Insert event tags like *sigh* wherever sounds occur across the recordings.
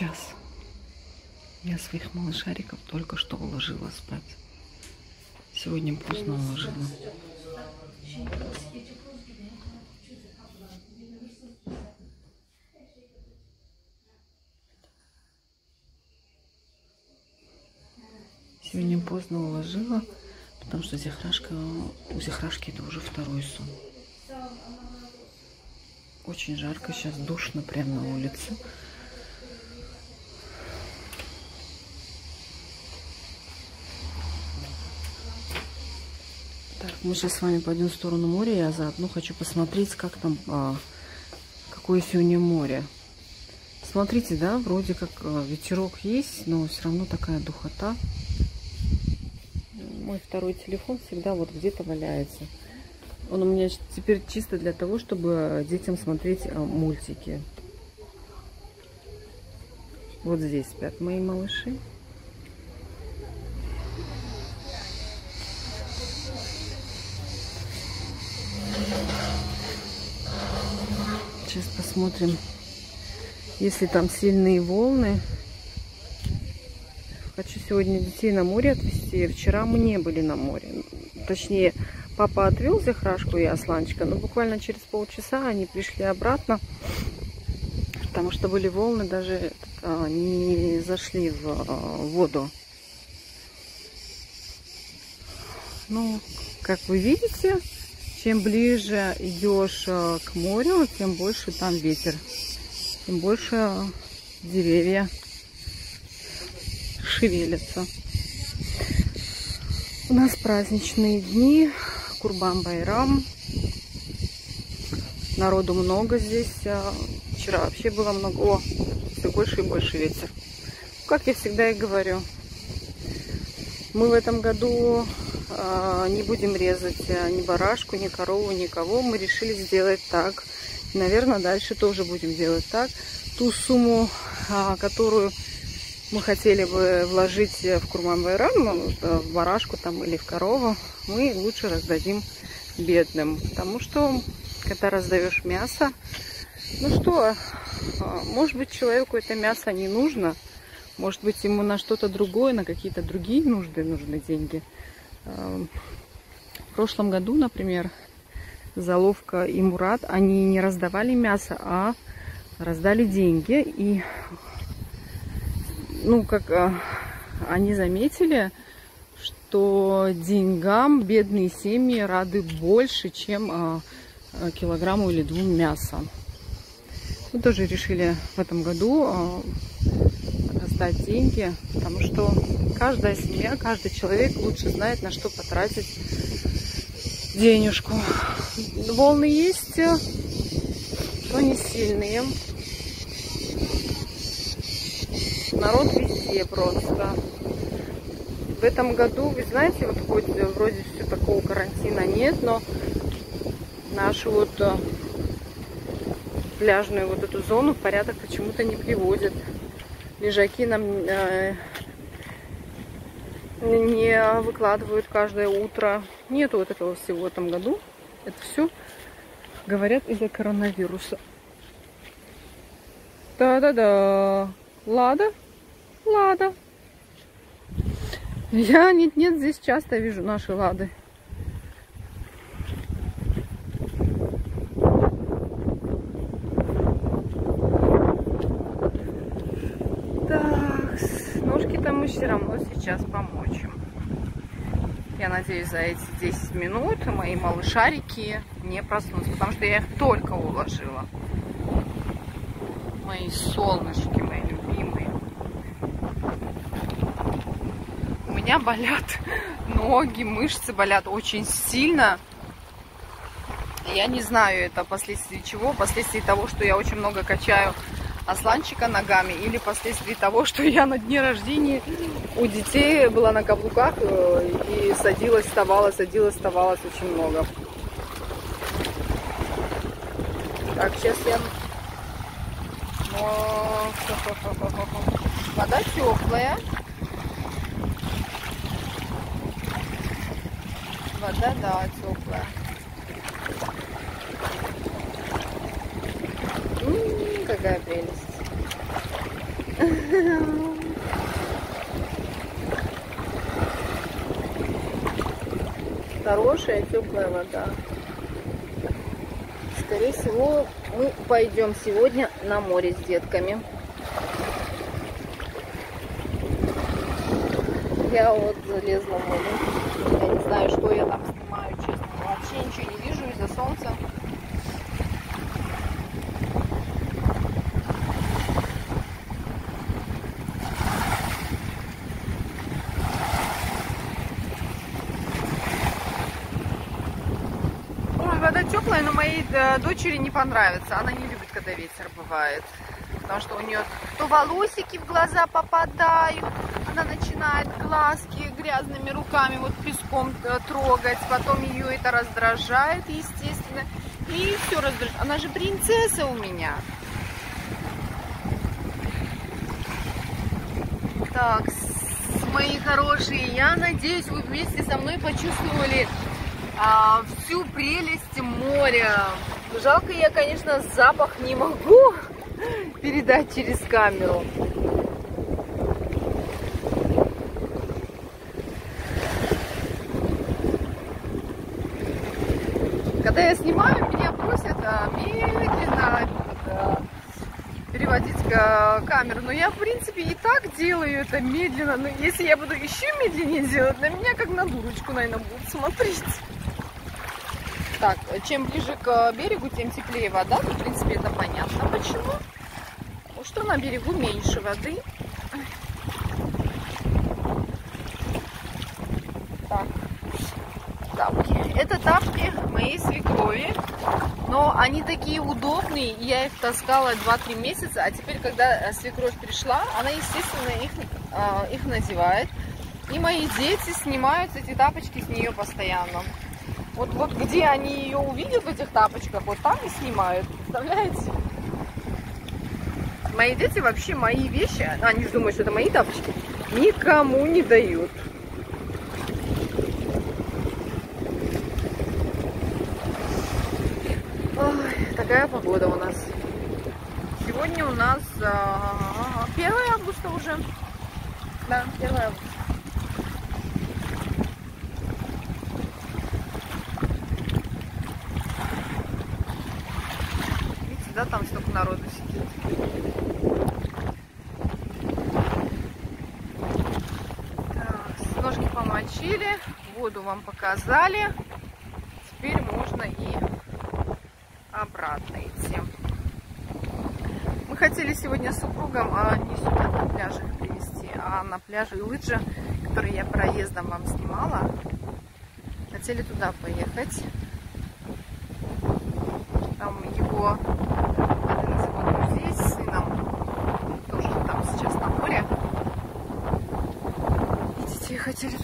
час. Я своих малышариков только что уложила спать. Сегодня поздно уложила. Сегодня поздно уложила, потому что Зехрашка, у Зехрашки это уже второй сон. Очень жарко, сейчас душно прямо на улице. Мы сейчас с вами пойдем в сторону моря. Я заодно хочу посмотреть, как там, а, какое сегодня море. Смотрите, да, вроде как а, ветерок есть, но все равно такая духота. Мой второй телефон всегда вот где-то валяется. Он у меня теперь чисто для того, чтобы детям смотреть а, мультики. Вот здесь спят мои малыши. Сейчас посмотрим, если там сильные волны. Хочу сегодня детей на море отвезти. Вчера мы не были на море. Точнее, Папа отвел Захрашку и Асланчика, но буквально через полчаса они пришли обратно, потому что были волны, даже а, не зашли в а, воду. Ну, как вы видите, чем ближе идешь а, к морю, тем больше там ветер, тем больше деревья шевелятся. У нас праздничные дни, Курбан-Байрам. Народу много здесь. А, вчера вообще было много. О, все больше и больше ветер. Как я всегда и говорю, мы в этом году э, не будем резать ни барашку, ни корову, никого. Мы решили сделать так. Наверное, дальше тоже будем делать так. Ту сумму, э, которую мы хотели бы вложить в Курман Байрам, ну, в барашку там или в корову, мы лучше раздадим бедным. Потому что, когда раздаешь мясо, ну что, а, может быть, человеку это мясо не нужно, может быть, ему на что-то другое, на какие-то другие нужды нужны деньги. А, в прошлом году, например, Заловка и Мурат, они не раздавали мясо, а раздали деньги. И, ну, как а, они заметили, что деньгам бедные семьи рады больше, чем а, а, килограмму или двум мяса. Мы тоже решили в этом году раздать деньги, потому что каждая семья, каждый человек лучше знает, на что потратить денежку. Волны есть, но не сильные. Народ везде просто в этом году, вы знаете, вот хоть вроде все такого карантина нет, но нашу вот э, пляжную вот эту зону в порядок почему-то не приводят. Лежаки нам э, не выкладывают каждое утро. Нету вот этого всего в этом году. Это все, говорят, из-за коронавируса. Да-да-да. Лада? Лада. Я нет-нет, здесь часто вижу наши лады. Так, ножки-то мы все сейчас помочим. Я надеюсь, за эти 10 минут мои малышарики не проснутся, потому что я их только уложила. Мои солнышки, мои любимые. меня болят *laughs* ноги, мышцы болят очень сильно. Я не знаю, это последствия чего. Последствия того, что я очень много качаю осланчика ногами или последствия того, что я на дне рождения у детей была на каблуках э, и садилась, вставала, садилась, вставалась очень много. Так, сейчас я... Вода теплая. Вода, да, теплая. М -м, какая прелесть. Хорошая теплая вода. Скорее всего, мы пойдем сегодня на море с детками. Я вот залезла в воду. Я не знаю, что я там снимаю, честно. Вообще ничего не вижу из-за солнца. Вода теплая, но моей э, дочери не понравится. Она не любит, когда ветер бывает. Потому что у нее то волосики в глаза попадают, она начинает глазки грязными руками вот песком э, трогать, потом ее это раздражает, естественно. И все раздражает. Она же принцесса у меня. Так, мои хорошие, я надеюсь, вы вместе со мной почувствовали а, всю прелесть моря. Жалко, я, конечно, запах не могу *laughs* передать через камеру. Когда я снимаю, меня просят а, медленно а, переводить камеру. Но я, в принципе, и так делаю это медленно. Но если я буду еще медленнее делать, на меня как на дурочку, наверное, будут смотреть. Так, чем ближе к берегу, тем теплее вода. Ну, в принципе, это понятно. Почему? Потому что на берегу меньше воды. Так, тапки. Это тапки моей свекрови. Но они такие удобные. Я их таскала 2-3 месяца. А теперь, когда свекровь пришла, она, естественно, их, э, их надевает. И мои дети снимают эти тапочки с нее постоянно. Вот, вот где они ее увидят в этих тапочках, вот там и снимают. Представляете? Мои дети вообще мои вещи, они же думают, что это мои тапочки, никому не дают. Ой, такая погода у нас. Сегодня у нас а, 1 августа уже. Да, 1 августа. Да, там столько народу сидит. Так, ножки помочили, воду вам показали. Теперь можно и обратно идти. Мы хотели сегодня с супругом а, не сюда на пляже привезти, а на пляже Илыджа, который я проездом вам снимала. Хотели туда поехать. Там его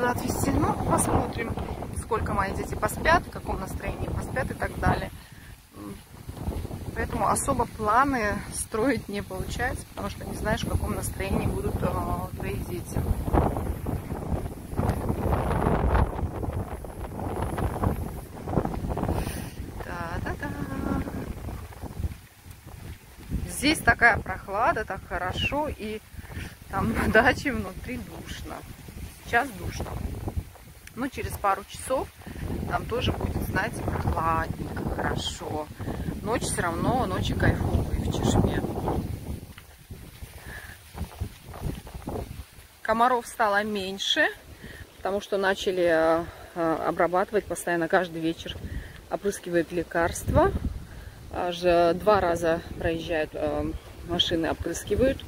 туда отвезти. Ну, посмотрим, сколько мои дети поспят, в каком настроении поспят и так далее. Поэтому особо планы строить не получается, потому что не знаешь, в каком настроении будут э, твои дети. Здесь такая прохлада, так хорошо, и там на даче внутри душно сейчас душно. Но через пару часов там тоже будет, знаете, прохладненько, хорошо. Ночь все равно, ночи кайфовые в Чешме. Комаров стало меньше, потому что начали э, э, обрабатывать постоянно каждый вечер, опрыскивают лекарства. Аж э, два раза проезжают машины, опрыскивают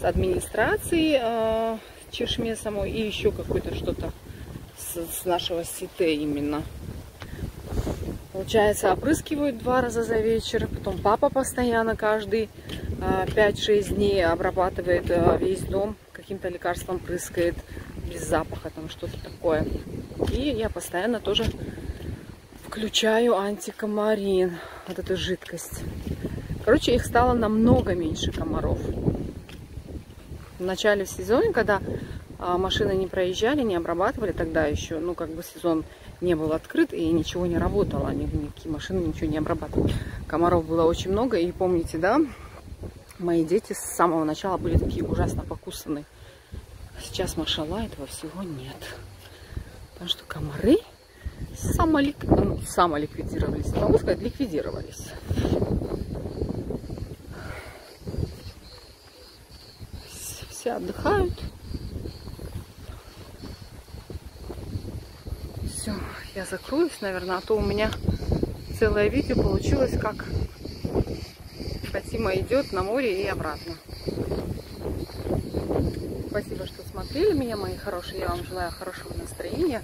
с администрацией чешме самой и еще какое-то что-то с, с нашего сите именно. Получается, опрыскивают два раза за вечер, потом папа постоянно каждый 5-6 а, дней обрабатывает а, весь дом, каким-то лекарством прыскает, без запаха, там что-то такое. И я постоянно тоже включаю антикомарин, вот эту жидкость. Короче, их стало намного меньше комаров в начале сезона, когда а, машины не проезжали, не обрабатывали, тогда еще, ну, как бы сезон не был открыт и ничего не работало, никакие машины ничего не обрабатывали. Комаров было очень много, и помните, да, Мои дети с самого начала были такие ужасно покусанные. Сейчас, машала, этого всего нет. Потому что комары самолик... ну, самоликвидировались. Могу сказать, ликвидировались. Все отдыхают. Все, я закроюсь, наверное, а то у меня целое видео получилось, как Фатима идет на море и обратно. Спасибо, что смотрели меня, мои хорошие. Я вам желаю хорошего настроения.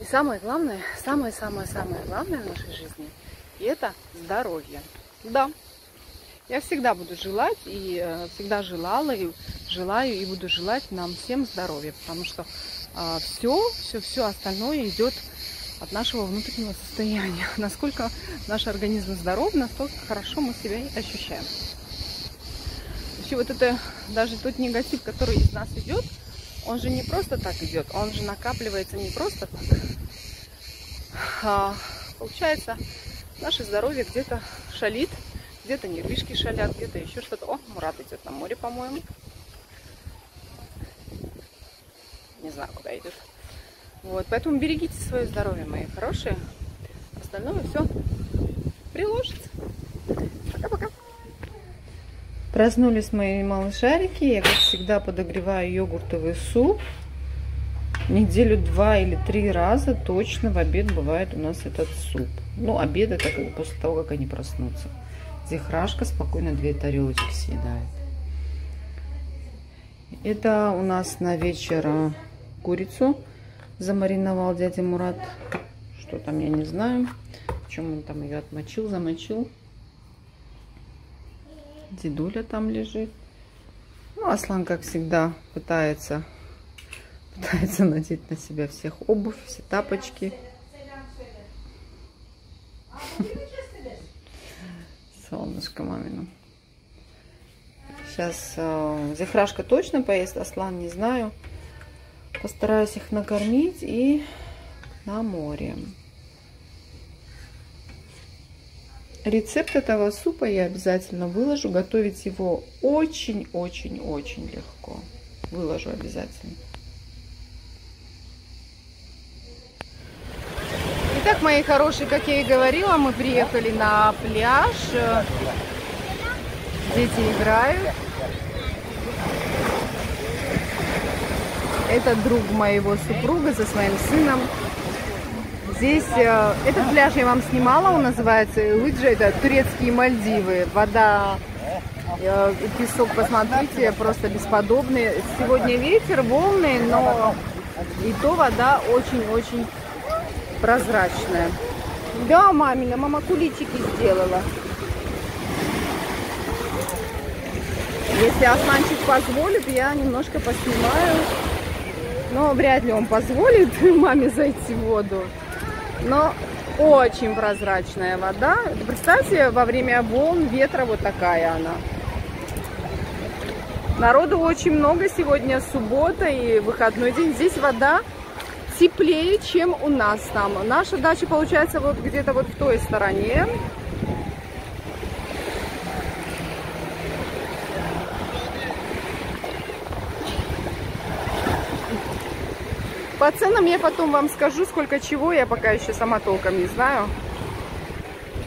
И самое главное, самое-самое-самое главное в нашей жизни, это здоровье. Да, я всегда буду желать, и э, всегда желала, и желаю, и буду желать нам всем здоровья, потому что э, все, все, все остальное идет от нашего внутреннего состояния. *laughs* Насколько наш организм здоров, настолько хорошо мы себя и ощущаем. Вообще вот это, даже тот негатив, который из нас идет, он же не просто так идет, он же накапливается не просто так. А, получается, наше здоровье где-то шалит, где-то нервишки шалят, где-то еще что-то. О, Мурат идет на море, по-моему. Не знаю, куда идет. Вот, поэтому берегите свое здоровье, мои хорошие. Остальное все приложится. Пока-пока. Проснулись мои малышарики. Я, как всегда, подогреваю йогуртовый суп. Неделю два или три раза точно в обед бывает у нас этот суп. Ну, обед это как после того, как они проснутся. Зехрашка спокойно две тарелочки съедает. Это у нас на вечер курицу замариновал дядя Мурат. Что там, я не знаю. Чем он там ее отмочил, замочил. Дедуля там лежит. Ну, Аслан, как всегда, пытается, пытается надеть на себя всех обувь, все тапочки. Солнышко мамину. Сейчас э, Зефрашка точно поест, Аслан не знаю. Постараюсь их накормить и на море. Рецепт этого супа я обязательно выложу. Готовить его очень-очень-очень легко. Выложу обязательно. Итак, мои хорошие, как я и говорила, мы приехали на пляж. Дети играют. Это друг моего супруга со своим сыном. Здесь, э, этот пляж я вам снимала, он называется Лыджа, это турецкие Мальдивы. Вода, э, песок, посмотрите, просто бесподобный. Сегодня ветер, волны, но и то вода очень-очень прозрачная. Да, мамина, мама куличики сделала. Если Асланчик позволит, я немножко поснимаю. Но вряд ли он позволит *laughs* маме зайти в воду но очень прозрачная вода. Представьте, во время волн ветра вот такая она. Народу очень много сегодня, суббота и выходной день. Здесь вода теплее, чем у нас там. Наша дача получается вот где-то вот в той стороне. По ценам я потом вам скажу, сколько чего, я пока еще сама толком не знаю.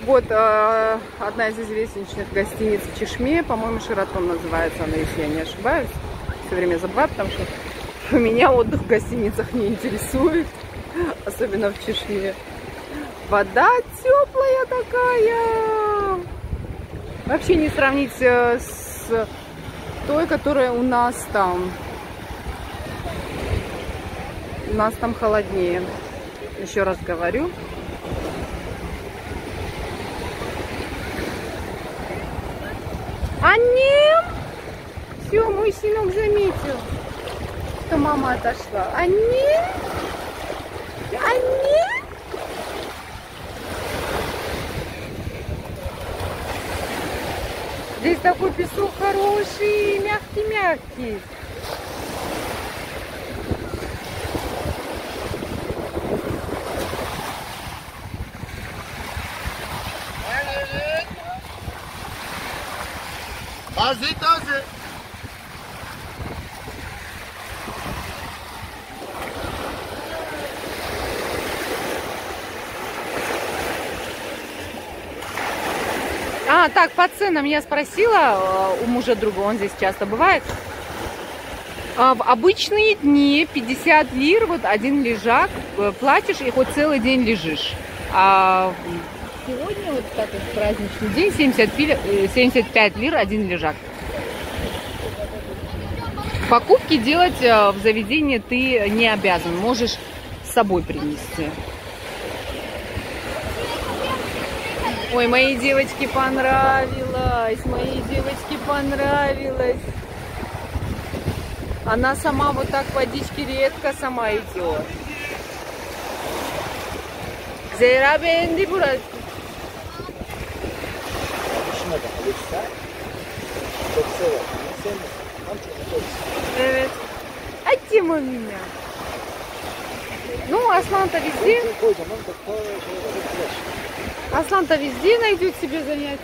Вот э, одна из известнейших гостиниц в Чешме, по-моему, Ширатон называется она, если я не ошибаюсь. Все время забываю, потому что меня отдых в гостиницах не интересует, особенно в Чешме. Вода теплая такая. Вообще не сравнить э, с той, которая у нас там. У нас там холоднее. Еще раз говорю. А! Все, мой сынок заметил, что мама отошла. А нет! А! Здесь такой песок хороший, мягкий-мягкий. По ценам я спросила э, у мужа друга, он здесь часто бывает. А, В обычные дни 50 лир, вот один лежак, э, платишь и хоть целый день лежишь. А сегодня вот так вот праздничный день 70 пи- э, 75 лир один лежак. Покупки делать в заведении ты не обязан, можешь с собой принести. Ой, моей девочке понравилось, моей девочке понравилось. Она сама вот так водички редко сама идет. Zehra beğendi burası. İşine bak. Alırsa çok sever. Ama sevmez. Tam çocuk. Evet. Меня. Ну, Аслан-то везде, da Аслан-то везде найдет себе занятие.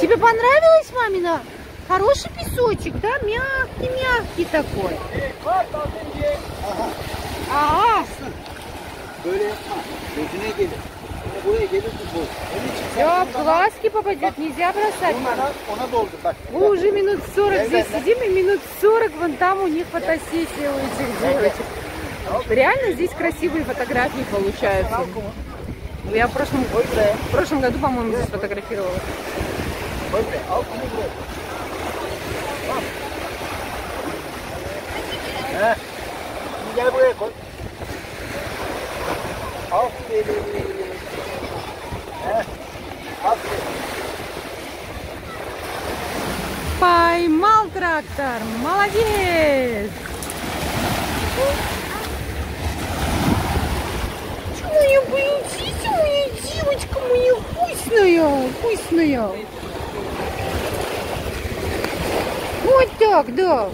Тебе понравилось, мамина? Хороший песочек, да? Мягкий, мягкий такой. Sen все, в глазки попадет, нельзя бросать. Мы уже минут 40 здесь сидим, и минут 40 вон там у них фотосессия у этих девочек. Реально здесь красивые фотографии получаются. Я в прошлом, в прошлом году, по-моему, здесь фотографировала. Поймал трактор, молодец! Моя получите, моя девочка, моя вкусная, вкусная. Вот так, да.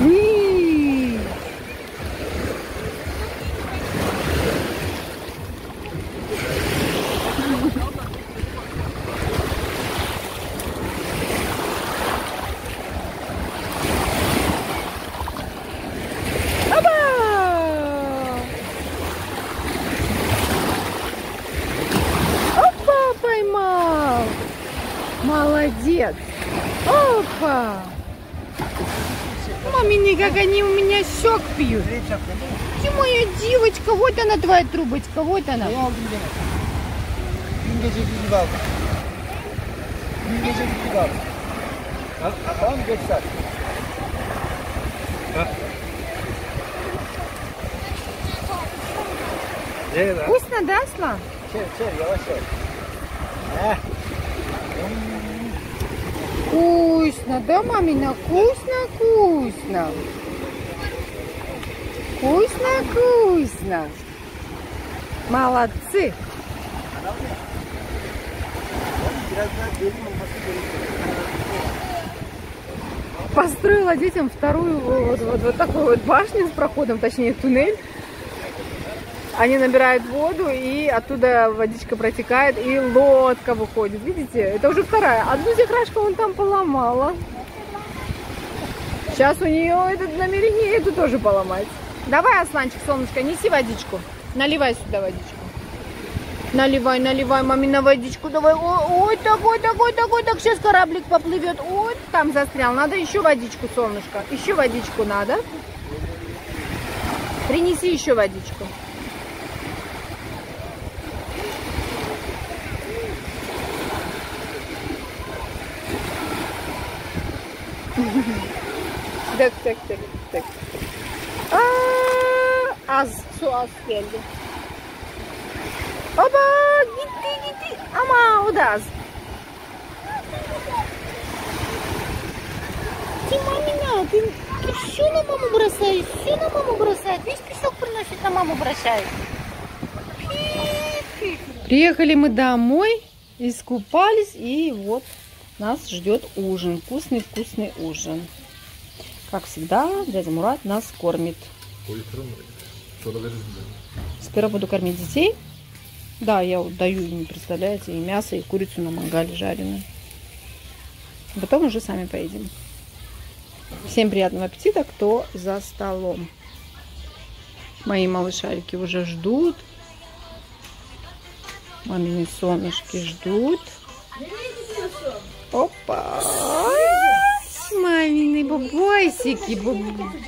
М. Опа! Опа, поймал! Молодец! Опа! Мамини, как они у меня сок пьют. Ты моя девочка, вот она твоя трубочка, вот она. Ne aldım gene? Dün gece gibi aldım. Вкусно, да, мамина? Вкусно, вкусно. Вкусно, вкусно. Молодцы. Построила детям вторую вот, вот, вот такую вот башню с проходом, точнее туннель. Они набирают воду, и оттуда водичка протекает, и лодка выходит. Видите, это уже вторая. Одну зекрашку он там поломала. Сейчас у нее этот намерение эту тоже поломать. Давай, Асланчик, солнышко, неси водичку. Наливай сюда водичку. Наливай, наливай, мамина водичку, давай. О, ой, такой, такой, такой, так сейчас кораблик поплывет. Ой, там застрял. Надо еще водичку, солнышко. Еще водичку надо. Принеси еще водичку. Так, так, так, так. Aa, az, su az geldi. Baba gitti gitti ama o da az. Ты, мамина, ты, ты все на маму бросаешь, все на маму бросает. Весь песок приносит, на маму бросает. Приехали мы домой, искупались, и вот нас ждет ужин. Вкусный-вкусный ужин. Как всегда, дядя Мурат нас кормит. Скоро буду кормить детей. Да, я даю им, представляете, и мясо, и курицу на мангале жареную. Потом уже сами поедем. Всем приятного аппетита, кто за столом. Мои малышарики уже ждут. Мамины солнышки ждут. Опа! Мамины бабосики. баб-